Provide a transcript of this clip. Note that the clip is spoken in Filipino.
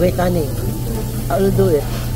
Honey. I will do it.